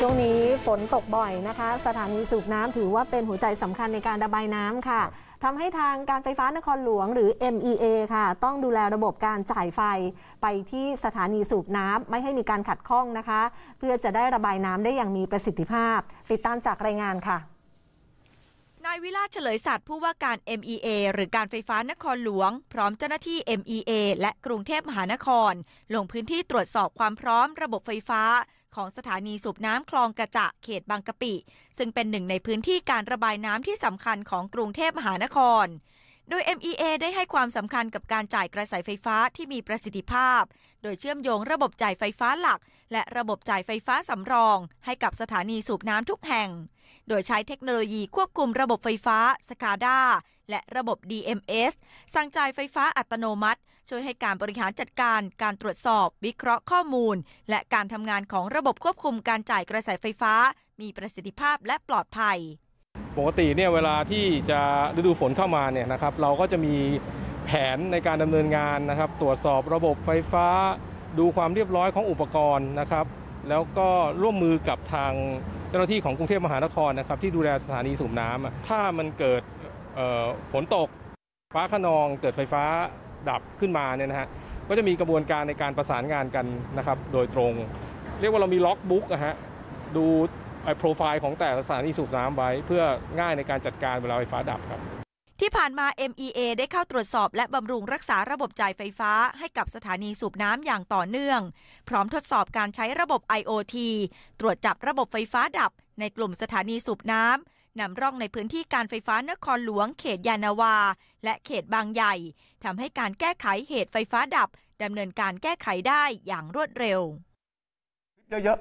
ช่วงนี้ฝนตกบ่อยนะคะ สถานีสูบน้ำถือว่าเป็นหัวใจสำคัญในการระบายน้ำค่ะทำให้ทางการไฟฟ้านครหลวงหรือ MEA ค่ะ ต้องดูแลระบบการจ่ายไฟไปที่สถานีสูบน้ำไม่ให้มีการขัดข้องนะคะ เพื่อจะได้ระบายน้ำได้อย่างมีประสิทธิภาพ ติดตามจากรายงานค่ะนายวิลาศเฉลยสัตว์ผู้ว่าการ MEA หรือการไฟฟ้านครหลวง พร้อมเจ้าหน้าที่ MEA และกรุงเทพมหานคร ลงพื้นที่ตรวจสอบความพร้อมระบบไฟฟ้า ของสถานีสูบน้ำคลองกระจะเขตบางกะปิ ซึ่งเป็นหนึ่งในพื้นที่การระบายน้ำที่สำคัญของกรุงเทพมหานคร โดย MEA ได้ให้ความสำคัญกับการจ่ายกระแสไฟฟ้าที่มีประสิทธิภาพ โดยเชื่อมโยงระบบจ่ายไฟฟ้าหลัก และระบบจ่ายไฟฟ้าสำรอง ให้กับสถานีสูบน้ำทุกแห่ง โดยใช้เทคโนโลยีควบคุมระบบไฟฟ้า SCADA และระบบ DMS สั่งจ่ายไฟฟ้าอัตโนมัติ ช่วยให้การบริหารจัดการ การตรวจสอบ วิเคราะห์ข้อมูล และการทำงานของระบบควบคุมการจ่ายกระแสไฟฟ้า มีประสิทธิภาพและปลอดภัย ปกติเนี่ยเวลาที่จะฤดูฝนเข้ามาเนี่ยนะครับเราก็จะมีแผนในการดำเนินงานนะครับ ตรวจสอบระบบไฟฟ้า ดูความเรียบร้อยของอุปกรณ์นะครับ แล้วก็ร่วมมือกับทาง จ้าหน้าที่ของกรุงเทพมหานครนะครับที่ดูแลสถานีสูบน้ำถ้ามันเกิดฝนตกฟ้าขนองเกิดไฟฟ้าดับขึ้นมาเนี่ยนะฮะก็จะมีกระบวนการในการประสานงานกันนะครับโดยตรง เรียกว่าเรามีล็อกบุ๊กนะฮะดูไอ้โปรไฟล์ของแต่ละสถานีสูบน้ำไว้ เพื่อง่ายในการจัดการเวลาไฟฟ้าดับครับ ที่ผ่านมา MEA ได้เข้าตรวจสอบและบำรุงรักษาระบบจ่ายไฟฟ้าให้กับสถานีสูบน้ำอย่างต่อเนื่อง พร้อมทดสอบการใช้ระบบ IoT ตรวจจับระบบไฟฟ้าดับ ในกลุ่มสถานีสูบน้ำนำร่องในพื้นที่การไฟฟ้านครหลวง เขตยานาวา และเขตบางใหญ่ทำให้การแก้ไขเหตุไฟฟ้าดับดำเนินการแก้ไขได้อย่างรวดเร็ว เยอะ